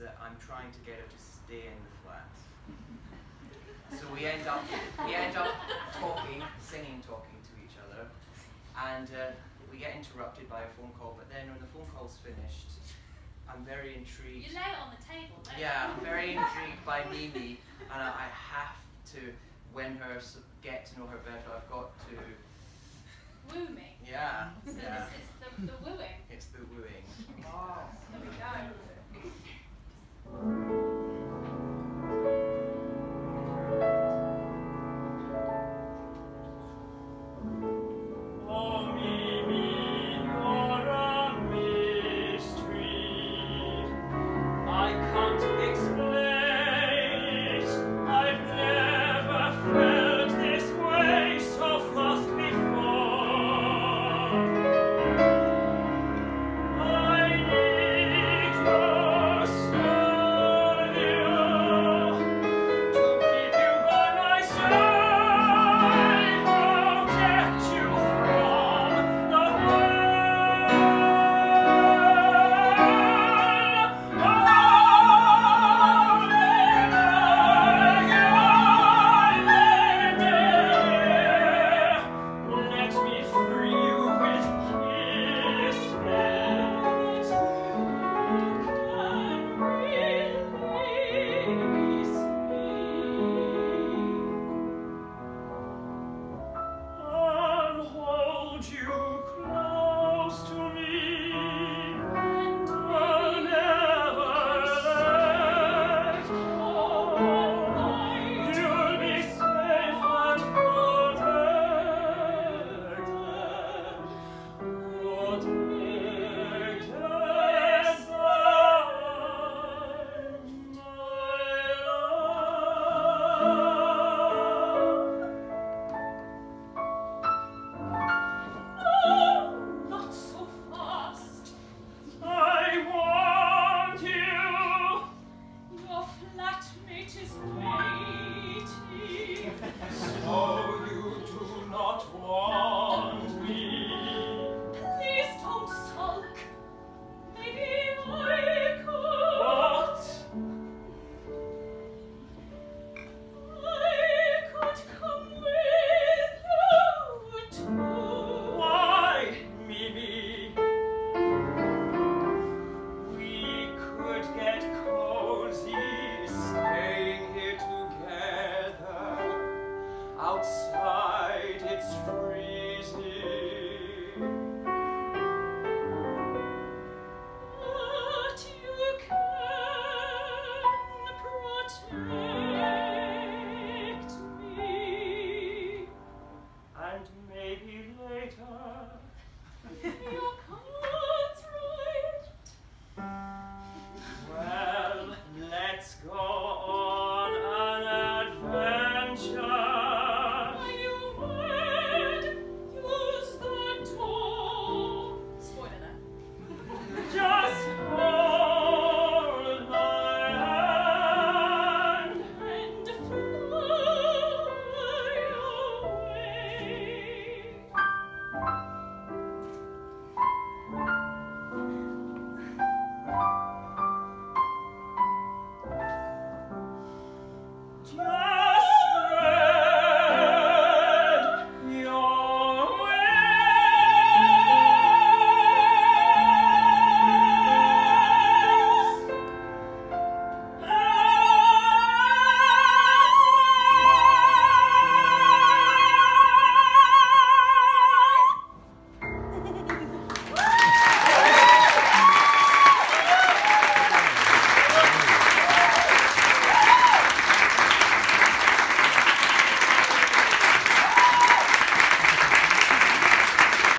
that I'm trying to get her to stay in the flat. So we end up we end up talking, singing, talking to each other, and uh, we get interrupted by a phone call. But then when the phone call's finished, I'm very intrigued. You lay it on the table, don't Yeah. I'm very intrigued by Mimi, and I, I have to win her, get to know her better. I've got to, Woo me. yeah,